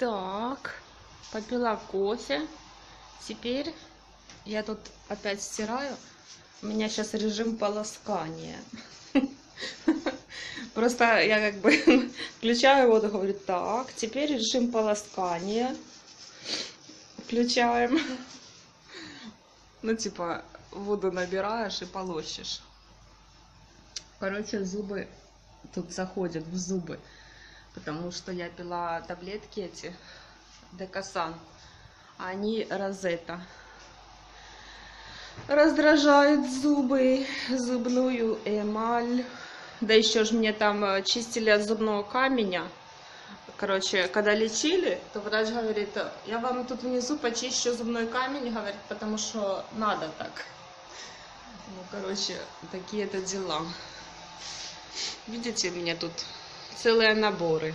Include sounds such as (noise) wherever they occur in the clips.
Так, попила кофе. Теперь я тут опять стираю. У меня сейчас режим полоскания. (laughs) Просто я как бы (laughs) включаю воду, говорю, так, теперь режим полоскания. Включаем. (laughs) Ну, типа, воду набираешь и полощешь. Короче, зубы тут заходят в зубы. Потому что я пила таблетки эти, Декасан. Они розета. Раздражают зубы, зубную эмаль. Да еще ж мне там э, чистили от зубного камня. Короче, когда лечили, то врач говорит, я вам тут внизу почищу зубной камень, говорит, потому что надо так. Ну, короче, такие это дела. Видите, меня тут целые наборы.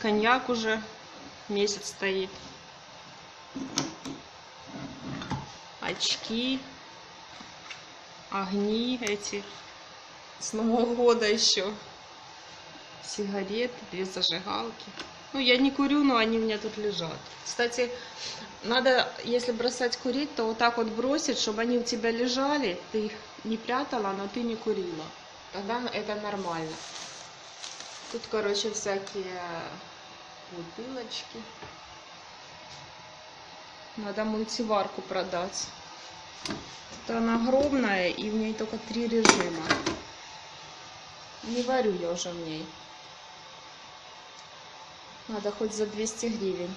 Коньяк уже месяц стоит. Очки. Огни эти. С Нового года еще. Сигареты, две зажигалки. Ну, я не курю, но они у меня тут лежат. Кстати, надо, если бросать курить, то вот так вот бросить, чтобы они у тебя лежали. Ты их не прятала, но ты не курила. Тогда это нормально. Тут, короче, всякие бутылочки. Надо мультиварку продать. Это она огромная, и в ней только три режима. Не варю я уже в ней. Надо хоть за 200 гривен.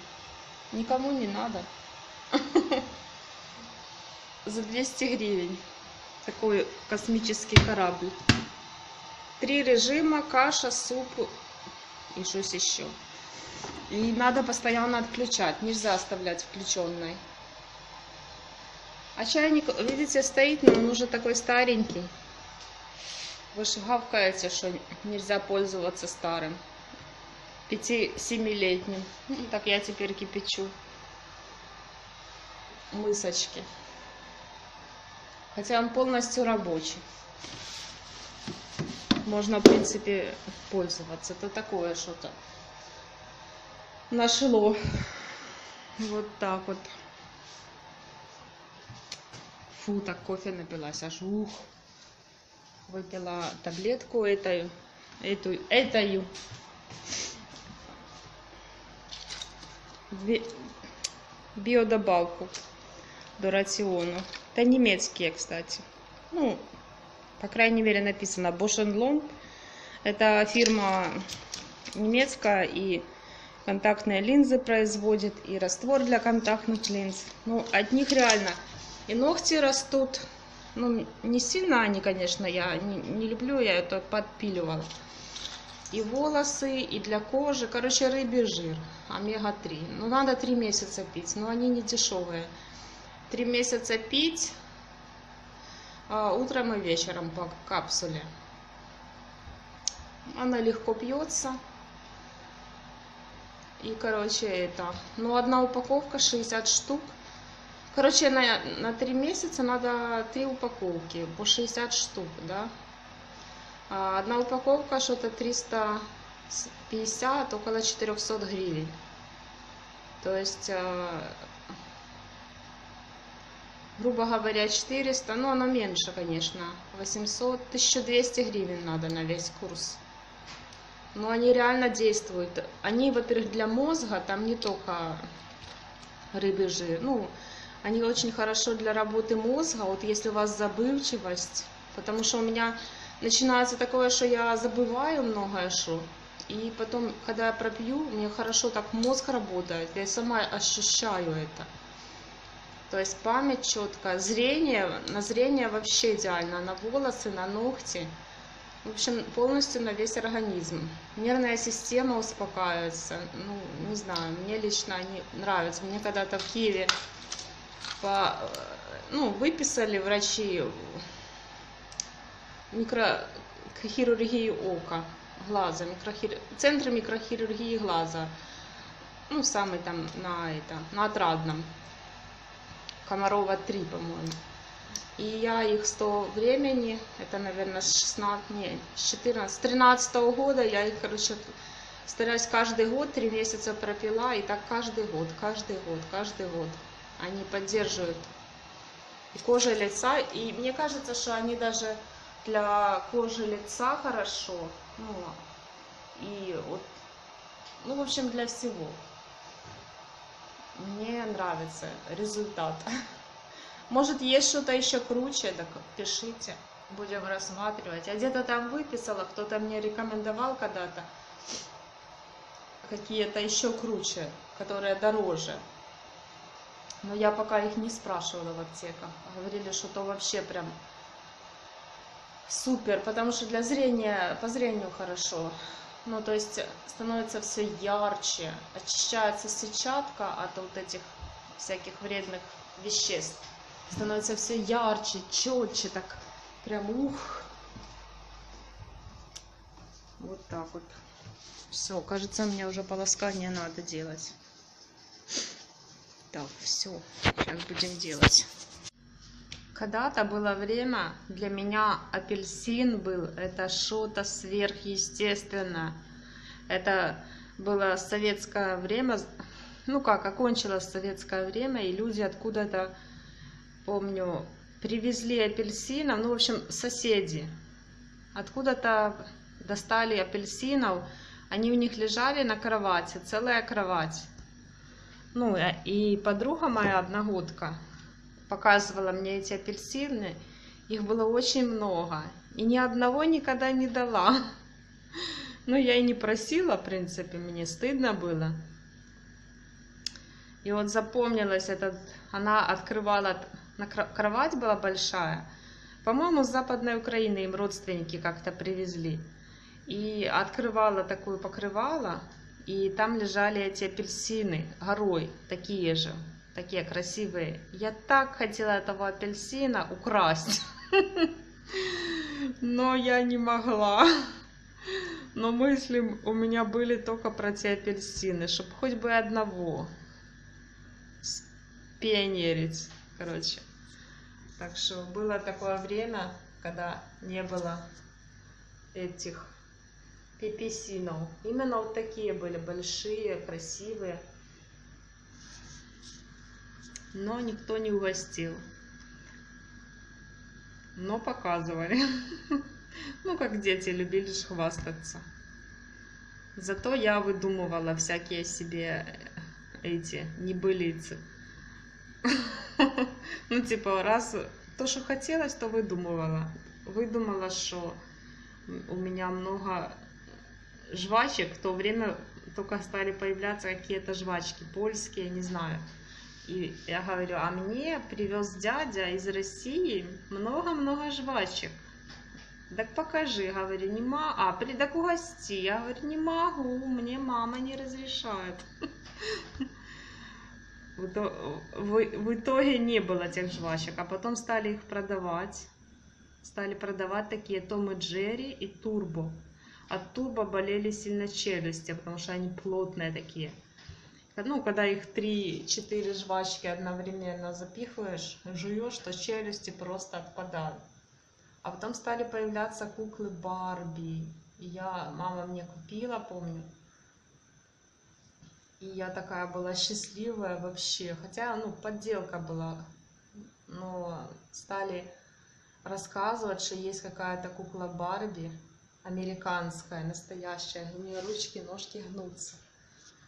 Никому не надо. (laughs) За 200 гривен. Такой космический корабль. Три режима, каша, суп и что-то еще. И надо постоянно отключать, нельзя оставлять включенной. А чайник, видите, стоит, но он уже такой старенький. Вы же гавкаете, что нельзя пользоваться старым. Пяти-семилетним. Ну, так я теперь кипячу. Мысочки. Хотя он полностью рабочий. Можно, в принципе, пользоваться. Это такое что-то нашло. Вот так вот. Фу, так кофе напилась, аж ух. Выпила таблетку этой, эту, этою. Биодобавку до рациону. Это немецкие, кстати. Ну, по крайней мере, написано Bosch Lomb. Это фирма немецкая и контактные линзы производит, и раствор для контактных линз. Ну, от них реально и ногти растут. Ну, не сильно они, конечно, я не, не люблю, я это подпиливала. И волосы, и для кожи. Короче, рыбий жир, омега-3. Ну, надо три месяца пить, но они не дешевые. Три месяца пить, утром и вечером по капсуле. Она легко пьется. И, короче, это, ну, одна упаковка 60 штук. Короче, на, на 3 месяца надо 3 упаковки по 60 штук, да. А одна упаковка что-то 350, около 400 гривен. То есть, э, грубо говоря, 400, но оно меньше, конечно, 800, 1200 гривен надо на весь курс но они реально действуют. Они, во-первых, для мозга, там не только рыбий жир, ну, они очень хорошо для работы мозга, вот если у вас забывчивость, потому что у меня начинается такое, что я забываю многое что, и потом, когда я пропью, мне хорошо так мозг работает, я сама ощущаю это. То есть память четкая, зрение, на зрение вообще идеально, на волосы, на ногти. В общем, полностью на весь организм. Нервная система успокаивается. Ну, не знаю, мне лично они нравятся. Мне когда-то в Киеве по, ну, выписали врачи микрохирургию ока, глаза, микрохир... центр микрохирургии глаза. Ну, самый там на это, на отрадном. Комарова 3, по-моему. И я их с того времени, это, наверное, с 16, не, с 14, 13 года, я их, короче, Стараюсь каждый год, три месяца пропила, и так каждый год, каждый год, каждый год. Они поддерживают и кожа лица, и мне кажется, что они даже для кожи лица хорошо, ну, и вот, ну, в общем, для всего. Мне нравится результат. Может, есть что-то еще круче, так пишите, будем рассматривать. Я где-то там выписала, кто-то мне рекомендовал когда-то какие-то еще круче, которые дороже. Но я пока их не спрашивала в аптеках. Говорили, что то вообще прям супер, потому что для зрения, по зрению хорошо. Ну, то есть становится все ярче, очищается сетчатка от вот этих всяких вредных веществ. Становится все ярче, четче, так прям ух. Вот так вот. Все, кажется, мне уже полоскание надо делать. Так, все, сейчас будем делать. Когда-то было время, для меня апельсин был, это что-то сверхъестественное. Это было советское время, ну как, окончилось советское время, и люди откуда-то, помню, привезли апельсинов, ну, в общем, соседи, откуда-то достали апельсинов, они у них лежали на кровати, целая кровать. Ну, э, и подруга моя, одногодка, показывала мне эти апельсины. Их было очень много. И ни одного никогда не дала. (laughs) Ну, я и не просила, в принципе, мне стыдно было. И вот запомнилось этот, она открывала, на кровать была большая. По-моему, с Западной Украины им родственники как-то привезли. И открывала такую покрывало, и там лежали эти апельсины горой, такие же, такие красивые. Я так хотела этого апельсина украсть, (laughs) но я не могла. Но мысли у меня были только про те апельсины, чтобы хоть бы одного пионерить, короче. Так что было такое время, когда не было этих пепесинов. Именно вот такие были большие, красивые. Но никто не угостил. Но показывали. (laughs) Ну, как дети любили хвастаться. Зато я выдумывала всякие себе эти небылицы. (laughs) Ну, типа, раз то, что хотелось, то выдумывала. Выдумала, что у меня много жвачек в то время только стали появляться какие-то жвачки польские, не знаю. И я говорю, а мне привез дядя из России много-много жвачек. Так покажи, говорю, не могу. А, при, так угости. Я говорю, не могу, мне мама не разрешает. (laughs) В итоге не было тех жвачек, а потом стали их продавать. Стали продавать такие Том и Джерри и Турбо. От туба болели сильно челюсти, потому что они плотные такие. Ну, когда их 3-4 жвачки одновременно запихиваешь, жуешь, то челюсти просто отпадают. А потом стали появляться куклы Барби. И я, мама мне купила, помню. И я такая была счастливая вообще. Хотя, ну, подделка была. Но стали рассказывать, что есть какая-то кукла Барби американская, настоящая. У нее ручки, ножки гнутся.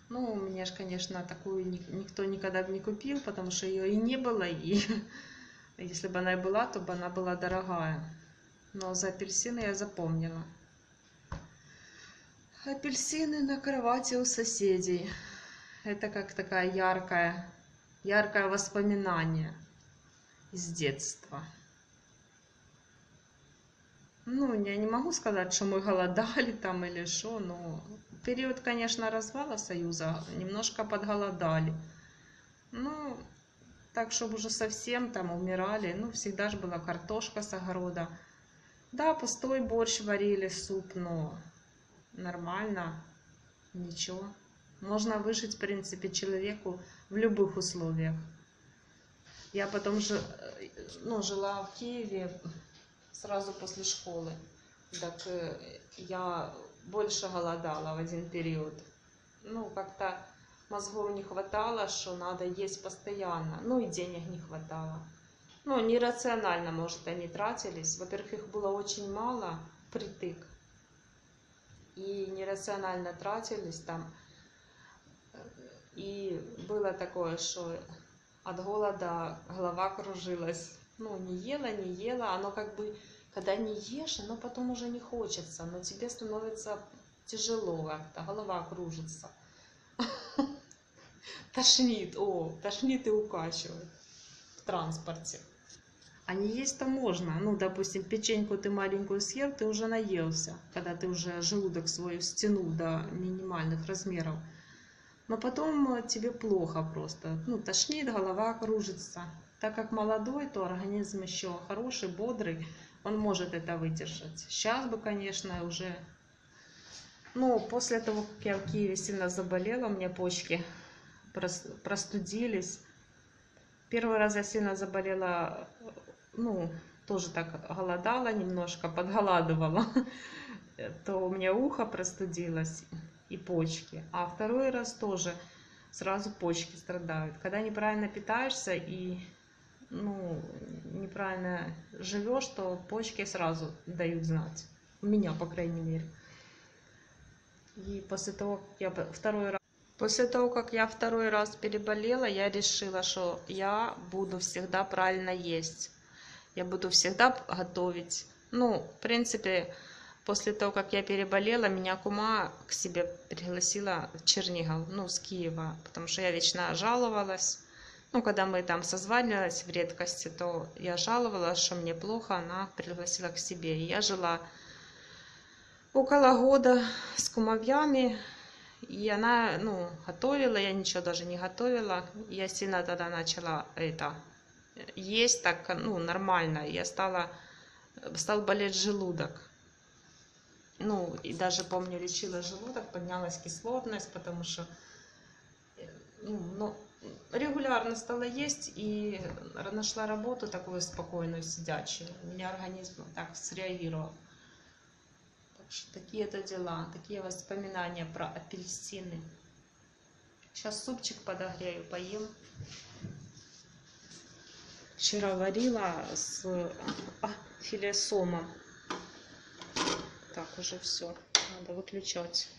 Ну, мне же, конечно, такую никто никогда бы не купил, потому что ее и не было, и (laughs) если бы она и была, то бы она была дорогая. Но за апельсины я запомнила. Апельсины на кровати у соседей. Это как такая яркая, яркое воспоминание из детства. Ну, я не могу сказать, что мы (laughs) голодали там или что, но период, конечно, развала Союза немножко подголодали. Ну, так, чтобы уже совсем там умирали, ну, всегда же была картошка с огорода. Да, пустой борщ варили, суп, но нормально, ничего. Можно выжить, в принципе, человеку в любых условиях. Я потом же, ну, жила в Киеве, сразу после школы. Так э, я больше голодала в один период. Ну, как-то мозгов не хватало, что надо есть постоянно. Ну и денег не хватало. Ну, нерационально, может, они тратились. Во-первых, их было очень мало, притык. И нерационально тратились там. И было такое, что от голода голова кружилась. Ну, не ела, не ела. Оно как бы, когда не ешь, оно потом уже не хочется. Но тебе становится тяжело как-то, голова кружится. (laughs) Тошнит, о, тошнит и укачивает в транспорте. А не есть-то можно. Ну, допустим, печеньку ты маленькую съел, ты уже наелся, когда ты уже желудок свой стянул до минимальных размеров. Но потом тебе плохо просто. Ну, тошнит, голова кружится. Так как молодой, то организм еще хороший, бодрый, он может это выдержать. Сейчас бы, конечно, уже... Ну, после того, как я в Киеве сильно заболела, у меня почки простудились. Первый раз я сильно заболела, ну, тоже так голодала немножко, подголадывала, (laughs) то у меня ухо простудилось и почки. А второй раз тоже сразу почки страдают. Когда неправильно питаешься и ну, неправильно живешь, то почки сразу дают знать. У меня, по крайней мере. И после того, как я второй раз После того, как я второй раз переболела, я решила, что я буду всегда правильно есть. Я буду всегда готовить. Ну, в принципе, после того, как я переболела, меня кума к себе пригласила в Чернигов, ну, с Киева, потому что я вечно жаловалась. Ну, когда мы там созванивались в редкости, то я жаловалась, что мне плохо, она пригласила к себе. И я жила около года с кумовьями, и она, ну, готовила, я ничего даже не готовила. Я сильно тогда начала это есть так, ну, нормально. Я стала, стал болеть желудок. Ну, и даже, помню, лечила желудок, поднялась кислотность, потому что, ну, ну регулярно стала есть и нашла работу такую спокойную, сидячую. У меня организм так среагировал что такие это дела, такие воспоминания про апельсины. Сейчас супчик подогрею, поем. Вчера варила с а, филе сома. Так, уже все. Надо выключать.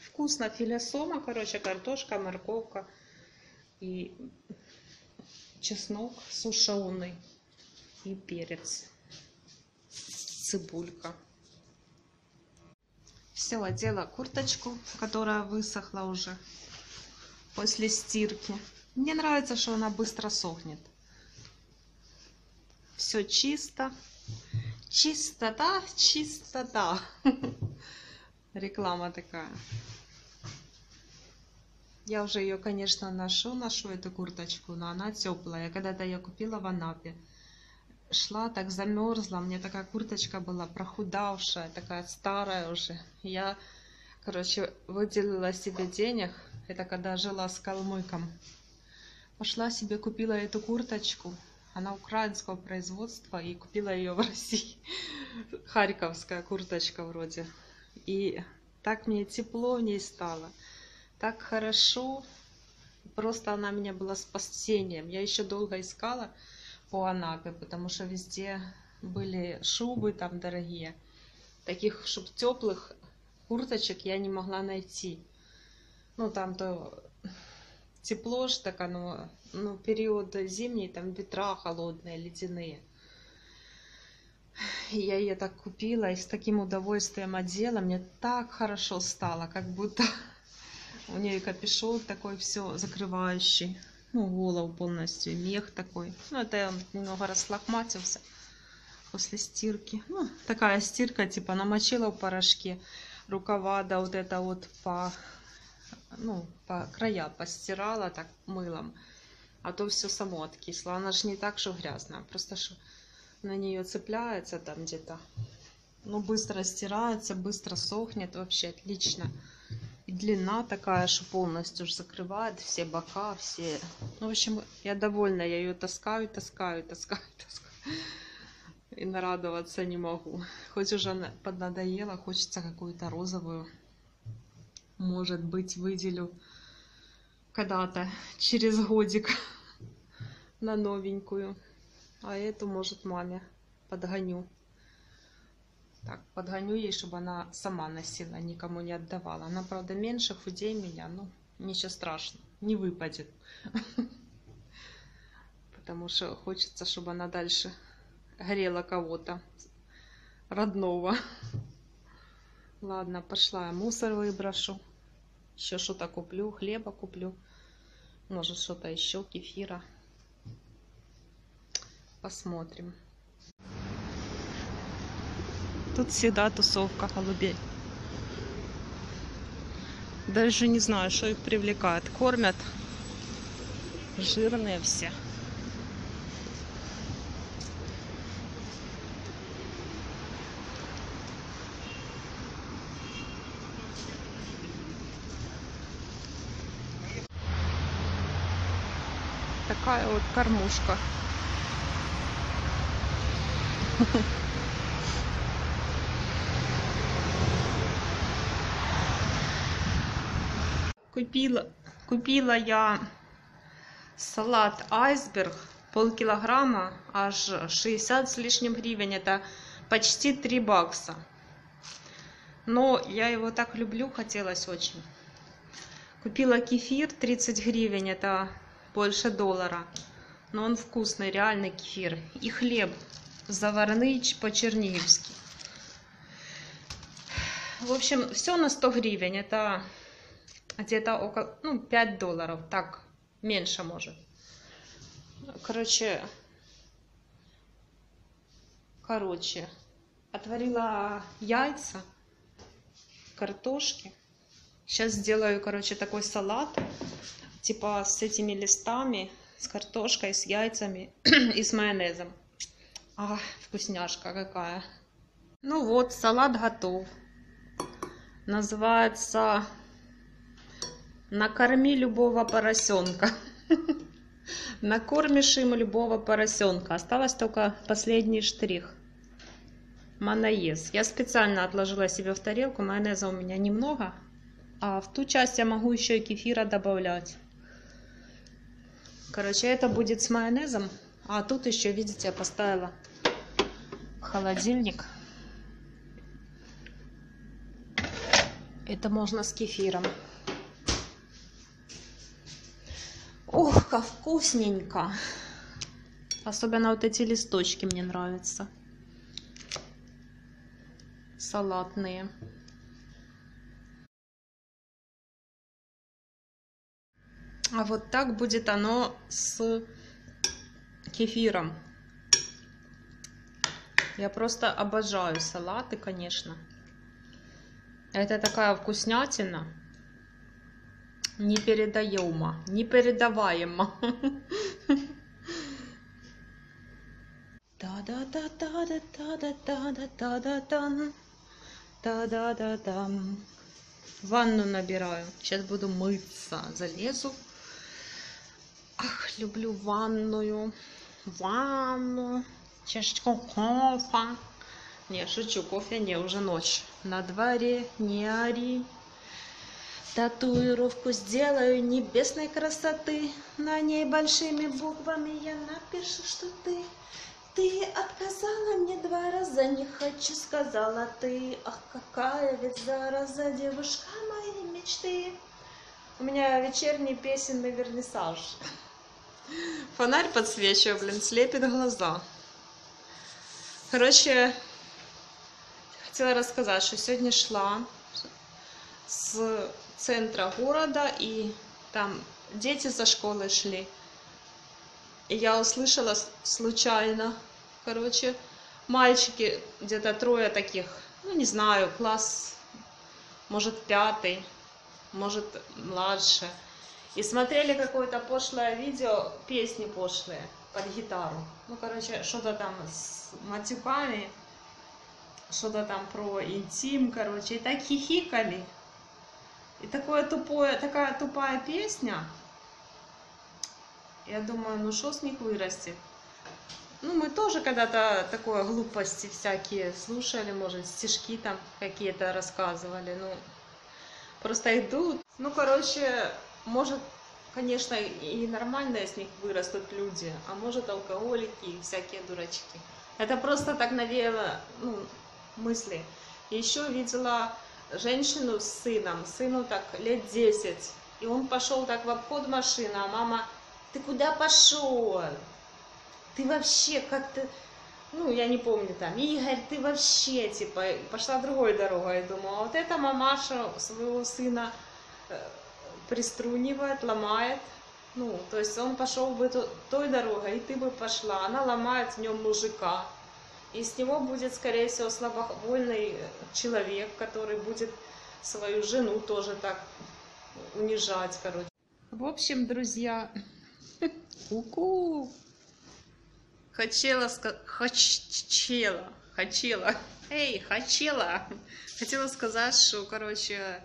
Вкусно. Филе сома, короче, картошка, морковка и чеснок сушеный и перец. Цибулька. Все, одела курточку, которая высохла уже после стирки. Мне нравится, что она быстро сохнет. Все чисто. Чистота, чистота. (laughs) Реклама такая. Я уже ее, конечно, ношу, ношу эту курточку, но она теплая. Я когда-то ее купила в Анапе шла, так замерзла, мне такая курточка была прохудавшая, такая старая уже. Я, короче, выделила себе денег, это когда жила с калмыком. Пошла себе, купила эту курточку, она украинского производства, и купила ее в России. Харьковская курточка вроде. И так мне тепло в ней стало, так хорошо. Просто она меня была спасением. Я еще долго искала, по Анапе, потому что везде были шубы там дорогие. Таких, чтобы теплых курточек я не могла найти. Ну, там то тепло ж так оно, ну, период зимний, там ветра холодные, ледяные. Я ее так купила и с таким удовольствием одела. Мне так хорошо стало, как будто у нее капюшон такой все закрывающий ну, голову полностью, мех такой. Ну, это он немного раслохматился после стирки. Ну, такая стирка, типа, намочила в порошке рукава, да, вот это вот по, ну, по края постирала так мылом. А то все само откисло. Она же не так, что грязная, просто что на нее цепляется там где-то. Ну, быстро стирается, быстро сохнет, вообще отлично. И длина такая, что полностью уже закрывает все бока, все. Ну, в общем, я довольна. Я ее таскаю, таскаю, таскаю, (laughs) таскаю. и нарадоваться не могу. Хоть уже на- поднадоело, хочется какую-то розовую. Может быть, выделю когда-то через годик (laughs) на новенькую. А эту, может, маме подгоню. Так, подгоню ей, чтобы она сама носила, никому не отдавала. Она, правда, меньше, худее меня, ну, ничего страшного, не выпадет. (laughs) Потому что хочется, чтобы она дальше грела кого-то родного. (laughs) Ладно, пошла я мусор выброшу. Еще что-то куплю, хлеба куплю. Может, что-то еще, кефира. Посмотрим. Тут всегда тусовка голубей. Даже не знаю, что их привлекает. Кормят жирные все. Такая вот кормушка. (laughs) Купила, купила я салат айсберг, полкилограмма, аж 60 с лишним гривен, это почти 3 бакса. Но я его так люблю, хотелось очень. Купила кефир 30 гривен, это больше доллара. Но он вкусный, реальный кефир. И хлеб заварный по-черниговски. В общем, все на 100 гривен. Это где-то около, ну, 5 долларов. Так, меньше может. Короче, короче, отварила яйца, картошки. Сейчас сделаю, короче, такой салат, типа с этими листами, с картошкой, с яйцами (clears throat) и с майонезом. А, вкусняшка какая. Ну вот, салат готов. Называется «Накорми любого поросенка». (laughs) Накормишь им любого поросенка. Осталось только последний штрих. Майонез. Я специально отложила себе в тарелку. Майонеза у меня немного. А в ту часть я могу еще и кефира добавлять. Короче, это будет с майонезом. А тут еще, видите, я поставила холодильник. Это можно с кефиром. Как вкусненько. Особенно вот эти листочки мне нравятся. Салатные. А вот так будет оно с кефиром. Я просто обожаю салаты, конечно. Это такая вкуснятина. Непередаема, непередаваема. Та-да-да-да-да-да-да-да-да-да. Та-да-да-да. Ванну набираю. Сейчас буду мыться. Залезу. Ах, люблю ванную. Ванну. Чашечку кофе. Не, шучу, кофе не, уже ночь. На дворе не ори. Татуировку сделаю небесной красоты. На ней большими буквами я напишу, что ты. Ты отказала мне два раза, не хочу, сказала ты. Ах, какая ведь зараза, девушка моей мечты. У меня вечерний песенный вернисаж. Фонарь подсвечиваю, блин, слепит глаза. Короче, хотела рассказать, что сегодня шла с центра города, и там дети со школы шли. И я услышала случайно, короче, мальчики, где-то трое таких, ну не знаю, класс, может пятый, может младше. И смотрели какое-то пошлое видео, песни пошлые под гитару. Ну, короче, что-то там с матюками, что-то там про интим, короче, и так хихикали. И такое тупое, такая тупая песня. Я думаю, ну что с них вырастет? Ну, мы тоже когда-то такое глупости всякие слушали, может, стишки там какие-то рассказывали, ну, просто идут. Ну, короче, может, конечно, и нормально из них вырастут люди, а может, алкоголики и всякие дурачки. Это просто так навеяло, ну, мысли. Еще видела женщину с сыном, сыну так лет 10, и он пошел так в обход машины, а мама, ты куда пошел? Ты вообще как-то, ну, я не помню там, Игорь, ты вообще, типа, пошла другой дорогой. Думала, вот эта мамаша своего сына э, приструнивает, ломает. Ну, то есть он пошел бы той дорогой, и ты бы пошла. Она ломает в нем мужика. И с него будет, скорее всего, слабовольный человек, который будет свою жену тоже так унижать, короче. В общем, друзья, (laughs) ку-ку. Хотела сказать, хотела, хотела, эй, хотела, хотела сказать, что, короче,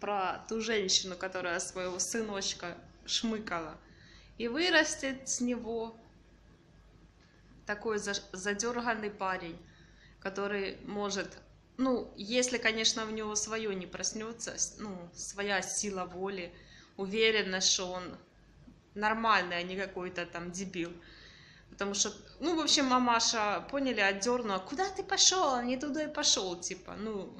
про ту женщину, которая своего сыночка шмыкала, и вырастет с него такой задерганный парень, который может, ну, если, конечно, в него свое не проснется, ну, своя сила воли, уверенность, что он нормальный, а не какой-то там дебил. Потому что, ну, в общем, мамаша, поняли, отдернула, куда ты пошел, не туда и пошел, типа, ну,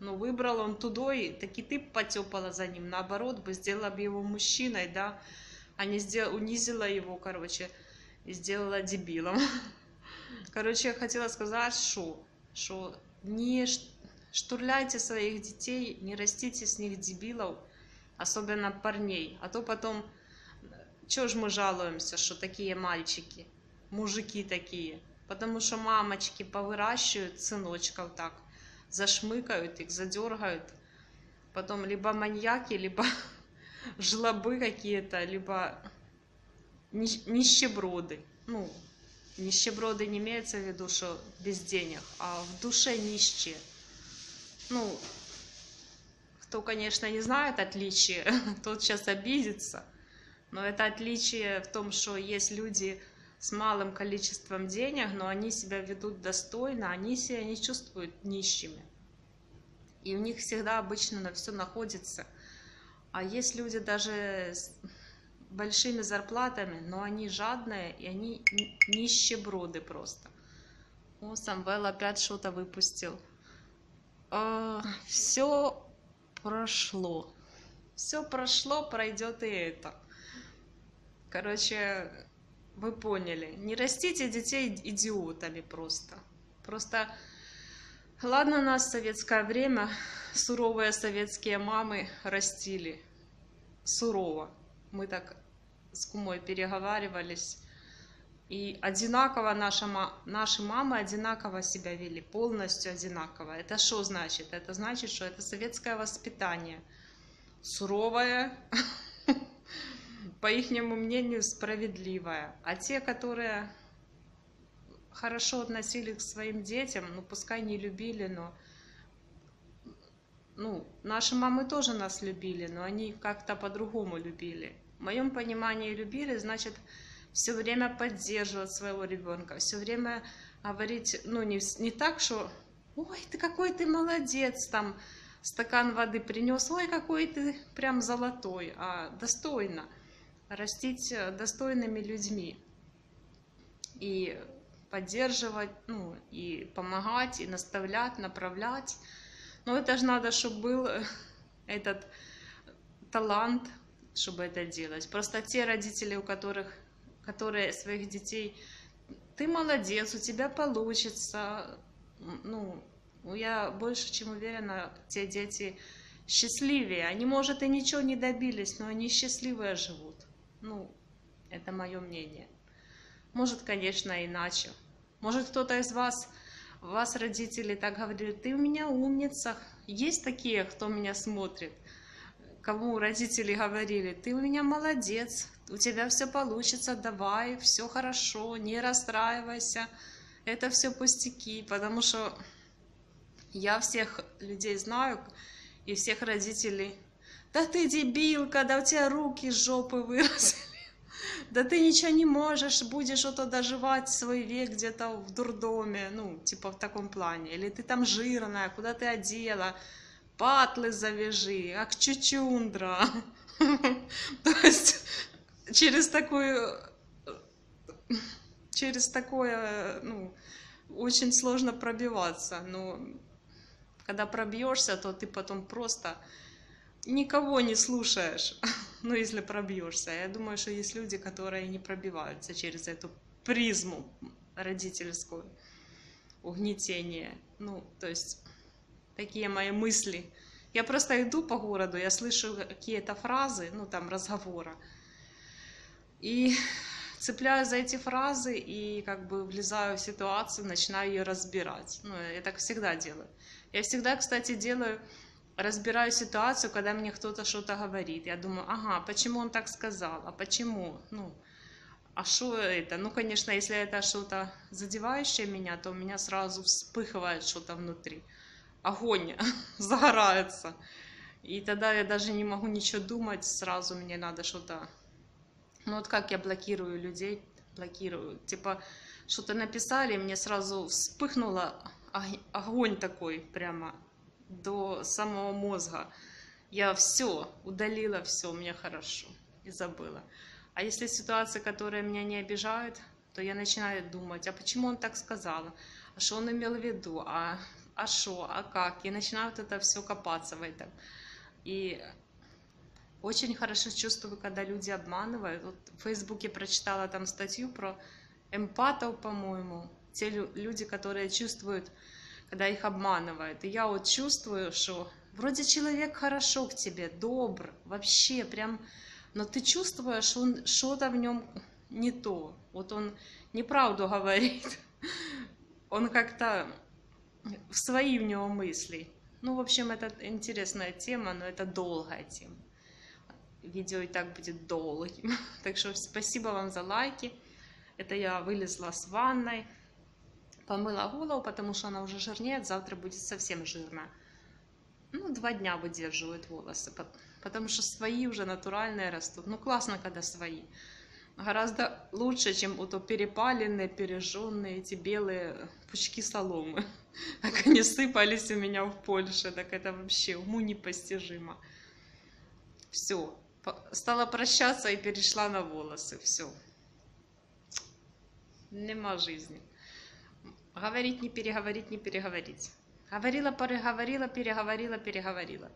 ну, выбрал он тудой, так и ты потепала за ним, наоборот, бы сделала бы его мужчиной, да, а не сделала, унизила его, короче, и сделала дебилом. Короче, я хотела сказать, что, что не штурляйте своих детей, не растите с них дебилов, особенно парней, а то потом, чего ж мы жалуемся, что такие мальчики, мужики такие, потому что мамочки повыращивают сыночков так, зашмыкают их, задергают, потом либо маньяки, либо (laughs) жлобы какие-то, либо нищеброды. Ну, нищеброды не имеется в виду, что без денег, а в душе нищие. Ну, кто, конечно, не знает отличия, (laughs) тот сейчас обидится. Но это отличие в том, что есть люди с малым количеством денег, но они себя ведут достойно, они себя не чувствуют нищими. И у них всегда обычно на все находится. А есть люди даже большими зарплатами, но они жадные и они нищеброды просто. О, Самвел опять что-то выпустил. А, все прошло. Все прошло, пройдет и это. Короче, вы поняли. Не растите детей идиотами просто. Просто, ладно, нас в советское время суровые советские мамы растили. Сурово. Мы так с кумой переговаривались. И одинаково наша, наши мамы одинаково себя вели, полностью одинаково. Это что значит? Это значит, что это советское воспитание. Суровое, по их мнению, справедливое. А те, которые хорошо относились к своим детям, ну пускай не любили, но ну, наши мамы тоже нас любили, но они как-то по-другому любили. В моем понимании любили, значит, все время поддерживать своего ребенка, все время говорить, ну, не, не так, что «Ой, ты какой ты молодец!» там стакан воды принес, «Ой, какой ты прям золотой!» а достойно. Растить э, достойными людьми. И поддерживать, ну, и помогать, и наставлять, направлять. Но это же надо, чтобы был э, этот талант, чтобы это делать. Просто те родители, у которых, которые своих детей, ты молодец, у тебя получится, ну, я больше чем уверена, те дети счастливее. Они, может, и ничего не добились, но они счастливые живут. Ну, это мое мнение. Может, конечно, иначе. Может, кто-то из вас, вас, родители, так говорили, ты у меня умница. Есть такие, кто меня смотрит кому родители говорили, ты у меня молодец, у тебя все получится, давай, все хорошо, не расстраивайся, это все пустяки, потому что я всех людей знаю и всех родителей. Да ты дебил, когда у тебя руки с жопы выросли. (laughs) да ты ничего не можешь, будешь вот доживать свой век где-то в дурдоме, ну, типа в таком плане, или ты там жирная, куда ты одела, патлы завяжи, как чучундра. (laughs) То есть через такую, через такое, ну, очень сложно пробиваться, но когда пробьешься, то ты потом просто никого не слушаешь, (laughs) ну, если пробьешься. Я думаю, что есть люди, которые не пробиваются через эту призму родительскую, угнетение. Ну, то есть, такие мои мысли. Я просто иду по городу, я слышу какие-то фразы, ну, там, разговора, и цепляю за эти фразы и как бы влезаю в ситуацию, начинаю ее разбирать. Ну, я так всегда делаю. Я всегда, кстати, делаю разбираю ситуацию, когда мне кто-то что-то говорит. Я думаю, ага, почему он так сказал, а почему, ну, а что это? Ну, конечно, если это что-то задевающее меня, то у меня сразу вспыхивает что-то внутри. Огонь (laughs) загорается. И тогда я даже не могу ничего думать, сразу мне надо что-то... Ну, вот как я блокирую людей, блокирую. Типа, что-то написали, мне сразу вспыхнуло огонь такой прямо до самого мозга. Я все удалила, все, мне хорошо и забыла. А если ситуации, которые меня не обижают, то я начинаю думать, а почему он так сказал, а что он имел в виду, а а что, а как, и начинаю вот это все копаться в этом. И очень хорошо чувствую, когда люди обманывают. Вот в Фейсбуке прочитала там статью про эмпатов, по-моему, те люди, которые чувствуют когда их обманывают. И я вот чувствую, что вроде человек хорошо к тебе, добр, вообще прям, но ты чувствуешь, он что-то в нем не то. Вот он неправду (laughs) говорит. Он как-то в свои в него мысли. Ну, в общем, это интересная тема, но это долгая тема. Видео и так будет долгим. (laughs) Так что спасибо вам за лайки. Это я вылезла с ванной помыла голову, потому что она уже жирнеет, завтра будет совсем жирная. Ну, два дня выдерживают волосы, потому что свои уже натуральные растут. Ну, классно, когда свои. Гораздо лучше, чем вот перепаленные, пережженные эти белые пучки соломы. (laughs) Как они сыпались у меня в Польше, так это вообще уму непостижимо. Все, стала прощаться и перешла на волосы, все. Нема жизни. Говорить, не переговорить, не переговорить. Говорила, переговорила, переговорила, переговорила.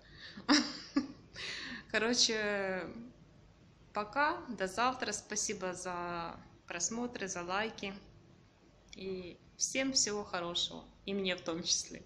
Короче, пока, до завтра. Спасибо за просмотры, за лайки. И всем всего хорошего. И мне в том числе.